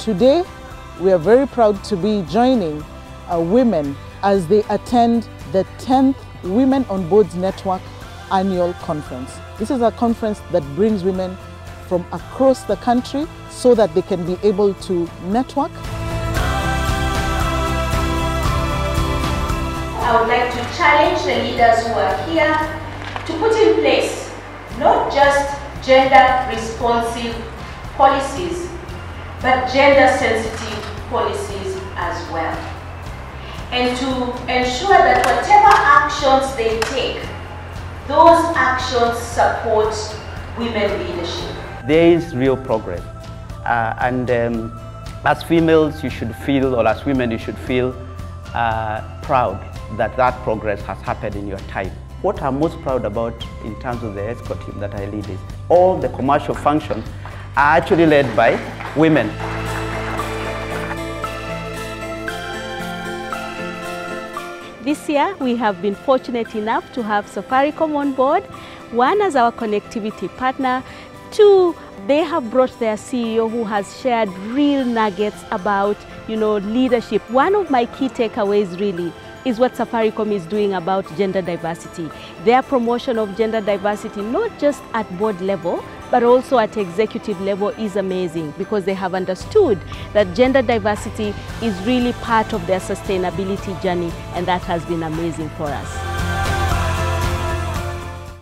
today, we are very proud to be joining uh, women as they attend the 10th Women on Boards Network annual conference. This is a conference that brings women from across the country so that they can be able to network. I would like to challenge the leaders who are here to put in place not just gender responsive policies, but gender sensitive policies as well. And to ensure that whatever actions they take, those actions support women leadership. There is real progress. Uh, and um, as females, you should feel, or as women, you should feel uh, proud that that progress has happened in your time. What I'm most proud about in terms of the EXCO team that I lead is all the commercial functions are actually led by women. This year, we have been fortunate enough to have Safaricom on board, one as our connectivity partner, two, they have brought their CEO who has shared real nuggets about, you know, leadership. One of my key takeaways really is what Safaricom is doing about gender diversity. Their promotion of gender diversity, not just at board level, but also at executive level is amazing because they have understood that gender diversity is really part of their sustainability journey and that has been amazing for us.